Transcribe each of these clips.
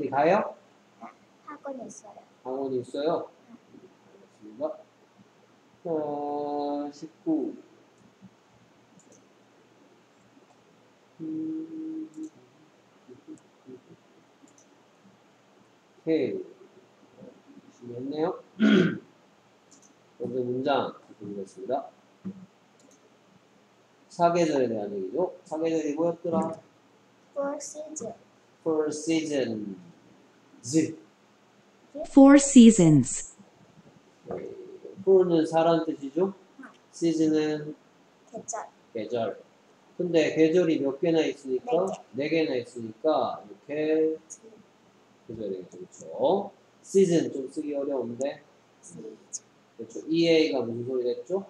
어디 가요? 학원 있어요. 학원이 있어요? 알겠습니다. 자, 19. 음, 오케이. 열심히 했네요. 먼저 문장 드리겠습니다. 사계절에 대한 얘기죠. 사계절이 뭐였더라? For season. For season. Z. Four seasons. 네. for는 사라는 뜻이죠. season은 계절. 계절. 근데 계절이 몇 개나 있으니까 네 개 나 있으니까 이렇게 계절이 그렇죠. season 좀 쓰기 어려운데 season. 그렇죠. EA가 무슨 소리 됐죠?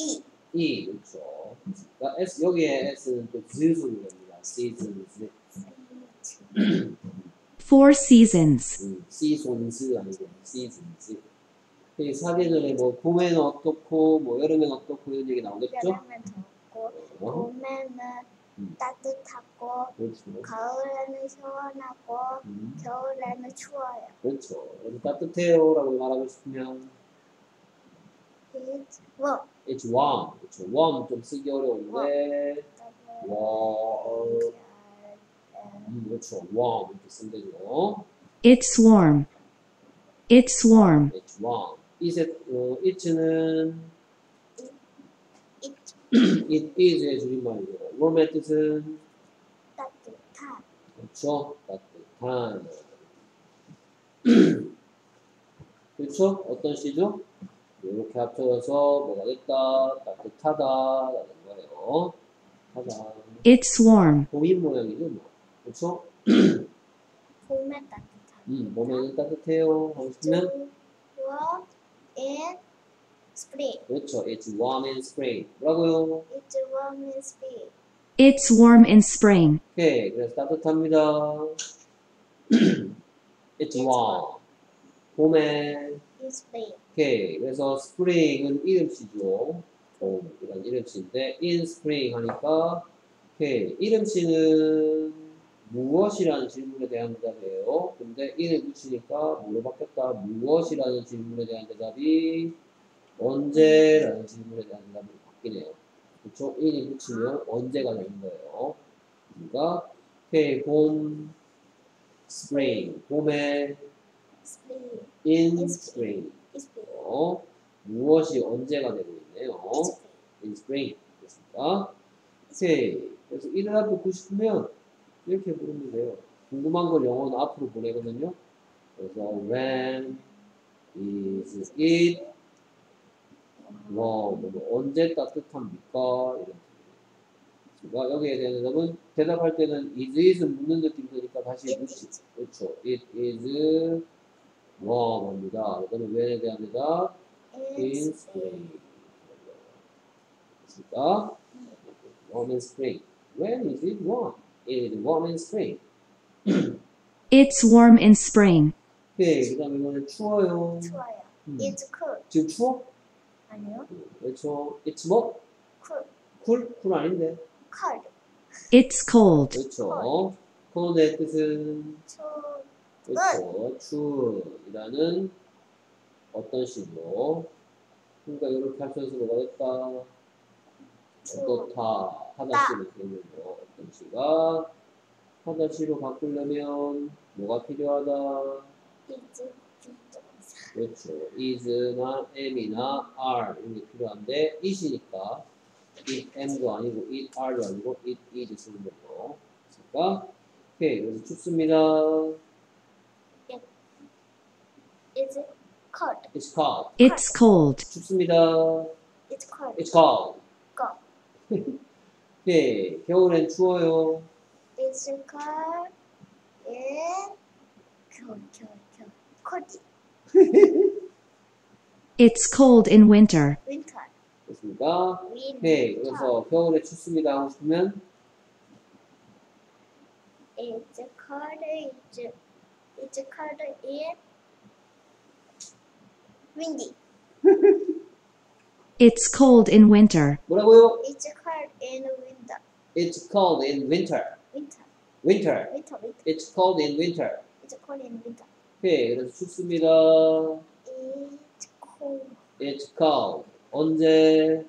E. E 그렇죠. 그러니까 S 여기에 S는 또 Z 소리 됩니다. seasons. Four seasons. 음, seasons 아니고 seasons. 이 사계절에 뭐 봄에는 어떻고 뭐 여름에는 어떻고 이런 얘기 나오겠죠? 여름엔 덥고 어? 봄에는 음. 따뜻하고 그렇죠. 가을에는 시원하고 음. 겨울에는 추워요. 그렇죠. 그래서 따뜻해요라고 말하고 싶으면 It's warm. it's warm. 그렇죠. warm 좀 쓰기 어려운데 warm. 음, 그렇죠. warm 이렇게 쓰면 되죠. It's warm. It's warm. it's warm. it의 어, it는 It's it is의 줄임말이죠. warm의 뜻은 따뜻한. 그렇죠. 따뜻한. 그렇죠? 어떤 시죠? 이렇게 합쳐져서 뭐가 됐다? 따뜻하다라는 거예요. 하다. It's warm. 봄인 모양이죠, 뭐. 그렇죠? 봄에 따뜻한. 음, 봄에는 따뜻해요. 하고 싶으면 warm in spring. 그렇죠. It's warm in spring. 뭐라고요? It's warm in spring. It's warm in spring. 오케이. 그래서 따뜻합니다. It's warm. 봄에 In spring. 오케이. 그래서 spring은 이름씨죠. 봄, 이란 이름씨인데 in spring 하니까 오케이. 이름씨는 무엇이라는 질문에 대한 대답이에요. 근데 in을 붙이니까 뭐로 바뀌었다? 무엇이라는 질문에 대한 대답이 언제라는 질문에 대한 대답으로 바뀌네요. 그쵸? in이 붙이면 언제가 되는 거예요. 그러니까 오케이. 봄 spring. 봄에 Spring. in In spring. In spring. 어, 무엇이 언제가 되고 있네요. In spring. in spring. 됐습니까? 오케이. 그래서 이를 앞에 듣고 싶으면 이렇게 부르면 돼요. 궁금한 걸 영어는 앞으로 보내거든요. 그래서 when is it 뭐, 뭐, 뭐 언제 따뜻합니까? 이런 그러니까 여기에 대한 대답은 대답할 때는 is it은 묻는 느낌 드니까 다시 It 묻지. 그렇죠. it is warm입니다. 이거는 when에 대한 대답 In in spring. 됐습니까? warm in spring. When is it warm? It is warm in spring. It's warm in spring. 오케이. 그 다음에 이거는 추워요. 추워요. 음. It's cool. 지금 추워? 아니요. 그렇죠. It's 뭐? Cool. Cool? Cool 아닌데. Cold. It's cold. 그렇죠. cold의 뜻은 추. 그렇죠. 추이라는 어떤 시로 그러니까 이렇게 합쳐서 뭐가 됐다. 추워. 어떻다. 하다시로 되는거 어떤 시가 하다시로 바꾸려면 뭐가 필요하다. 그렇죠. is나 am이나 are 이런 게 필요한데 it이니까 it am도 아니고 it are도 아니고 it is 쓰는 거고. 그러니까 오케이. 그래서 춥습니다. It's cold. It's cold. It's cold. 춥습니다. It's cold. It's cold. Cold. 오케이. 겨울엔 추워요. It's cold. in 겨울 겨울 겨울. Cold. It's cold in winter. Winter. 됐습니까? Winter. 오케이. 그래서 겨울에 춥습니다 하고 싶으면 It's cold. It's it's cold in windy. It's cold in winter. 뭐라고요? It's cold in winter. It's cold in winter. Winter. winter. winter, winter. It's cold in winter. It's cold in winter. 오케이, 그래서 춥습니다. It's cold It's cold. 언제?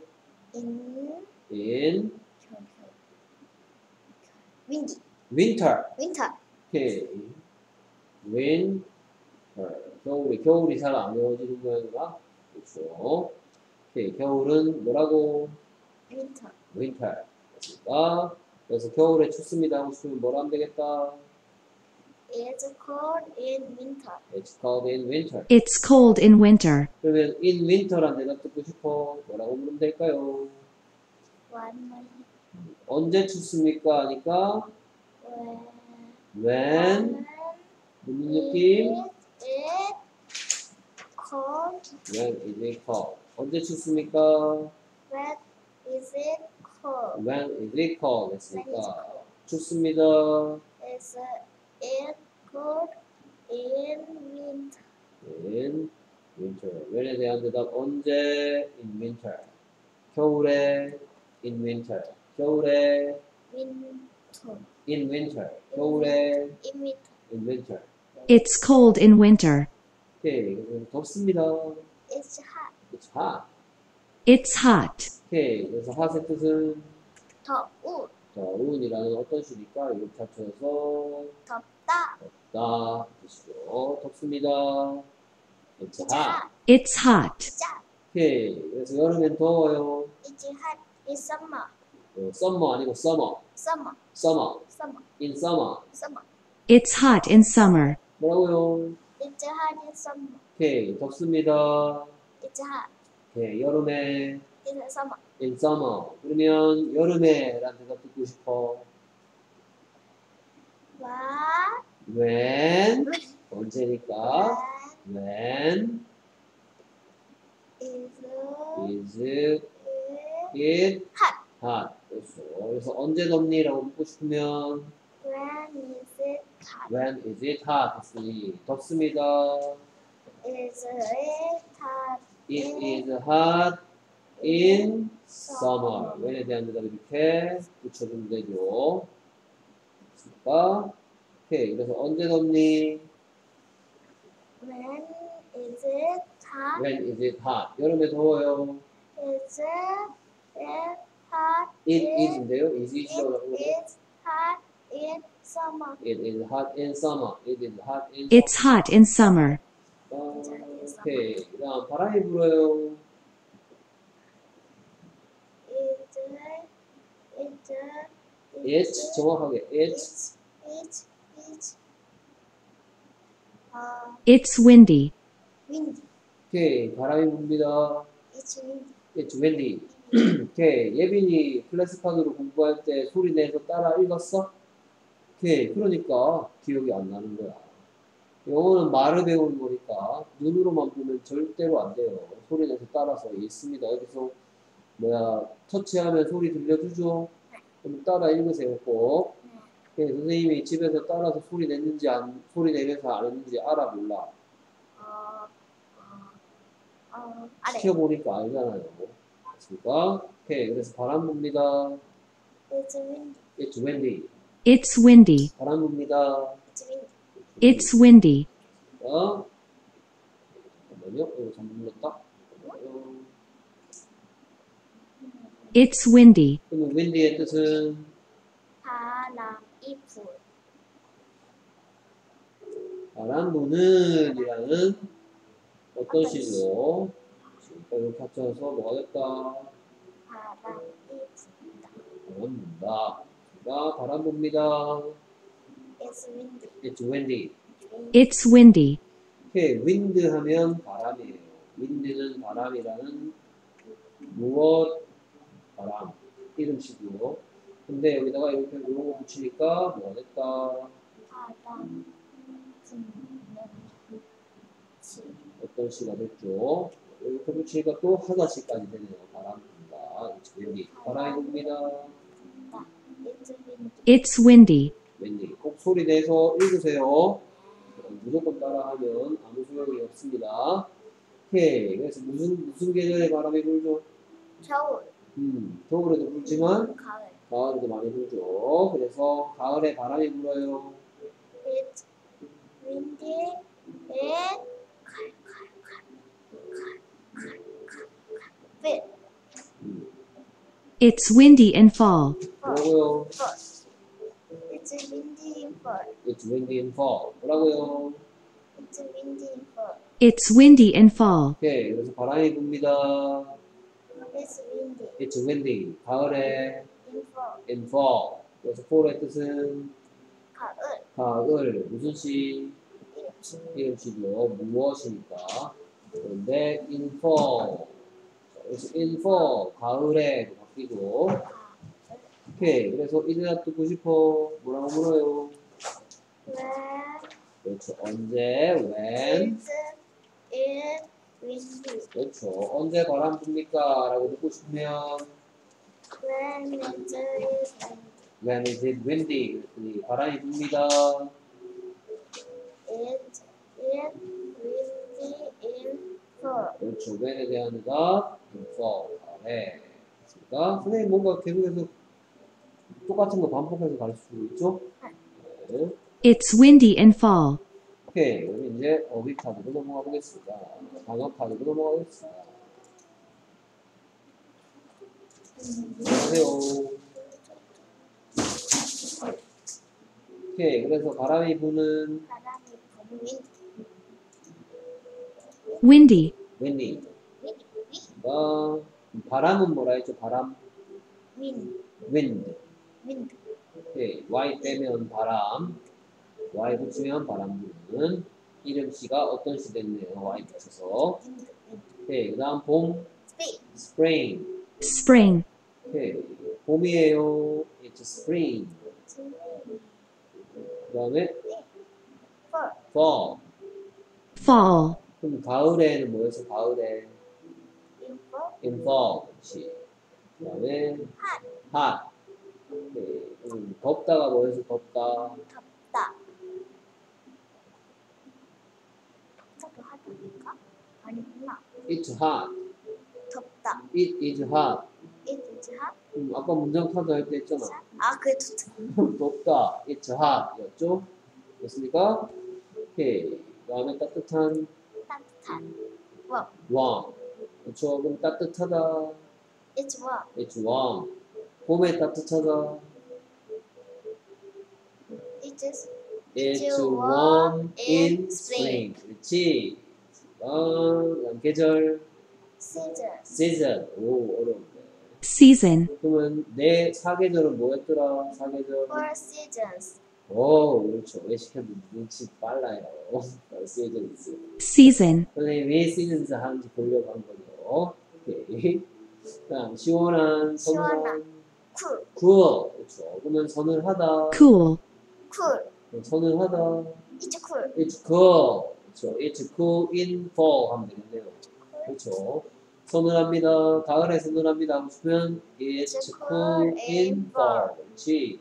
in In 겨울, 겨울. windy, winter. winter. 오케이. winter. 겨울이, 겨울이 잘 안 외워지는 모양이라. 그렇죠. 오케이, 겨울은 뭐라고? winter. winter. 됐습니까? 그래서 겨울에 춥습니다 하고 싶으면 뭐라 하면 되겠다? It's cold in winter. It's cold in winter. It's cold in winter. 그러면 in winter란 대답 듣고 싶어. 뭐라고 물으면 될까요? More. 언제 춥습니까? 하니까 When when 무슨 느낌? It cold. when is it cold? 언제 춥습니까? When is it cold? when is it cold? When is 했으니까 cold? 춥습니다. Is it cold in winter? in winter. when에 대한 대답 언제? in winter. 겨울에 in winter. 겨울에 Winter. in winter. 겨울에 In winter. in winter. It's cold in winter. 오케이. 그래서 덥습니다. It's hot. It's hot. It's hot. 오케이. 그래서 hot의 뜻은 더우. 더운이라는 어떤 시니까 이렇게 합쳐서 덥다. 덥다 뜻이죠. 덥습니다. It's hot. It's hot. 오케이. 그래서 여름엔 더워요. It's hot. It's summer. 어, summer 아니고 summer. Summer. summer. Summer. in summer. Summer. It's hot in summer. 뭐라고요? It's hot in summer. 오케이. 덥습니다. It's hot. 오케이. 여름에 in summer. in summer. 그러면 여름에 라는 대답 듣고 싶어. What? when 언제니까 When when is is it it hot? hot. 그렇죠. 그래서 언제 덥니라고 묻고 싶으면 When is it hot? when is it hot 했으니 덥습니다. Is it hot? It is hot in summer. when에 대한 대답을 이렇게 붙여주면 되죠. 됐습니까? 오케이. 그래서 언제 덥니? When is it hot? when is it hot? 여름에 더워요. Is it hot? it in- is인데요. is it이라고 하고 It is hot in summer. it is hot in summer. it is hot in It's hot in summer. 오케이. 그 다음 바람이 불어요. It it it 정확하게 it It's it's it's uh It's windy. windy. 오케이. 바람이 붑니다. It's windy. it's windy. 오케이. 예빈이 클래스판으로 공부할 때 소리 내서 따라 읽었어? 오케이. 그러니까 기억이 안 나는 거야. 영어는 말을 배우는 거니까 눈으로만 보면 절대로 안 돼요. 소리 내서 따라서 읽습니다. 여기서 뭐야 터치하면 소리 들려주죠? 그럼 따라 읽으세요 꼭. 네. 오케이. 선생님이 집에서 따라서 소리 냈는지 안 소리 내면서 안 했는지 알아 몰라. 어, 어, 어, 아래. 시켜보니까 알잖아요. 됐습니까? 오케이. 그래서 바람 붑니다. It's windy. It's windy. It's windy. 바람 붑니다. It's windy. It's windy. 어? 잠깐만요. 이거 잘못 눌렀다. It's windy. 그러면 windy의 뜻은 바람이 불. 바람 부는 이라는 어떤 식으로 이렇게 합쳐서 뭐가 됐다? 바람이 분다. 바람 분다. 바람 붑니다. It's windy. It's windy. Windy. It's windy. 오케이. wind 하면 바람이에요. wind는 바람이라는 무엇? 바람. 이름식이요. 근데 여기다가 이렇게 이런 거 붙이니까 뭐가 됐다? 바람. 어떤 시가 됐죠? 이렇게 붙이니까 또 하나씩까지 되네요. 바람 분다. Windy. 바람이 붑니다. It's windy. It's windy. 웬디 꼭 소리 내서 읽으세요. 무조건 따라하면 아무 소용이 없습니다. 오케이. 그래서 무슨 무슨 계절에 바람이 불죠? 겨울. 음, 겨울에도 불지만 가을. 가을에도 많이 불죠. 그래서 가을에 바람이 불어요. And 칼. Wind. 음, It's windy in fall. 뭐라고요? It's windy in fall. It's windy in fall. 뭐라고요? It's windy in fall. It's windy in fall. 오케이. 그래서 바람이 붑니다. It's windy It's windy. 가을에 in fall. in fall. 그래서 fall의 뜻은 가을. 가을. 무슨 시? 이름시. 이름시죠. 무엇이니까. 그런데 in fall. 자, 그래서 in fall. 가을에 바뀌고. 오케이. 그래서 이제야 듣고 싶어. 뭐라고 물어요? When 그렇죠. 언제? when? 그렇죠. 언제 바람 붑니까? 라고 듣고 싶으면 When it's windy. when is it windy? 그랬더니 바람이 붑니다. It's in windy in fall. 그렇죠. when에 대한 in fall. 가을에. 그렇습니까? 선생님 뭔가 계속해서 똑같은 거 반복해서 가르치고 있죠? 네. It's windy in fall. 오케이. 그럼 이제 어휘 카드로 넘어가 보겠습니다. 단어 카드로 넘어가겠습니다. 안녕하세요. 오케이. 그래서 바람이 부는 Windy. windy. 윈, 어, 바람은 뭐라 했죠? 바람, 윈, wind. 윈, 오케이. y 빼면 바람, y 붙이면 바람 부는 이름 씨가 어떤 시 됐네요. y 붙여서. 오케이. 그 다음 봄, spring. Spring. 오케이. 봄이에요. It's spring. 그 다음에 펄, fall. Fall. 그럼 가을에는 뭐였어? 가을에 in fall. 그렇지. 그 다음에 핫, hot. 오케이. 그럼 덥다가 뭐였어? 덥다. 덥다. 덥다도 하다니까? 아니구나. It's hot. 덥다. It is hot. It's hot. 음, 아까 문장 카드 할때 했잖아. 아, 그래, 덥다. 덥다. It's hot. 였죠? 됐습니까? 오케이. 그 다음에 따뜻한 따뜻한. warm. warm. 그렇죠? 그럼 따뜻하다. It's warm. It's warm. 봄에 따뜻하다. It's It's warm in spring. 그렇지. 어, 계절 season. season. 오 어려운데. Season. 그러면 내 사계절은 뭐였더라? 사계절. Four seasons. 오 그렇죠. 외식해도 눈치 빨라요. season 있어요. Season. 선생님이 왜 seasons 하는지 보려고 한 거죠. 오케이. 그다음 시원한 시원한. Cool. cool. 그렇죠. 그러면 서늘하다. Cool. Cool. 서늘하다. It's cool. It's cool. 그렇죠. It's cool in fall 하면 되겠네요. 그렇죠. 서늘합니다. 가을에 서늘합니다. 하고 싶으면 It's cool in fall. 그렇지.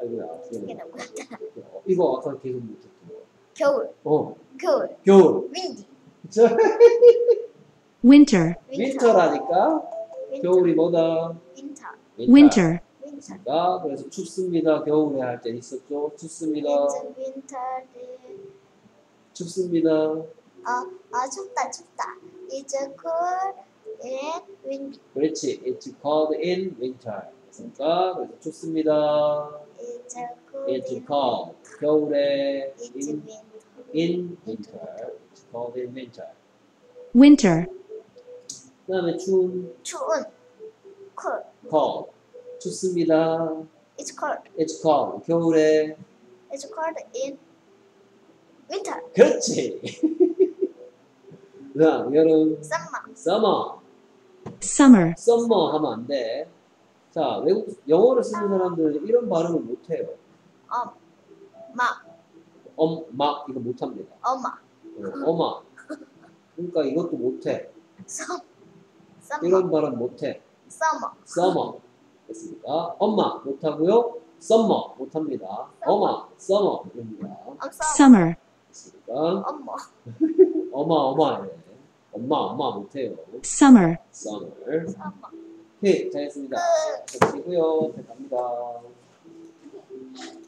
아이고야. 이게 넘어갔다. 어, 이거 아까 계속 못했던 거. 겨울. 어, 겨울. 겨울. windy. 그쵸? Winter. 윈터라니까? Winter. 겨울이 뭐다? winter. Winter. winter. 가 그래서 춥습니다. 겨울에 할 때 있었죠? 춥습니다. It's winter. 춥습니다. 아, 아 춥다 춥다. It's cool and windy. 그렇지. It's cold in winter. 그러니까 그래서 춥습니다. It's cool. It's in cold. 겨울에 It's in, winter. in winter. It's cold in winter. Winter. 그 다음에 추운 추운. Cool. cold. 춥습니다. It's cold. It's cold. 겨울에 It's cold in winter. 그렇지. 그 다음 여름 Summer. summer. Summer. summer 하면 안 돼. 자, 외국 영어를 쓰는 사람들은 이런 발음을 못 해요. 엄. 마. 엄, 막 이거 못 합니다. 엄마. 어, 어마. 그러니까 이것도 못 해. Summer. 이런 발음 못 해. Summer. summer. 됐습니까? 엄마 못 하고요. summer 못 합니다. 어마, summer입니다. I'm summer. Summer. 됐습니까? 엄마. 어마, 어마. 예. 엄마, 엄마 못 해요. Summer. summer. Summer. 오케이, 잘했습니다. 자, 갑니다.